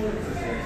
shorts.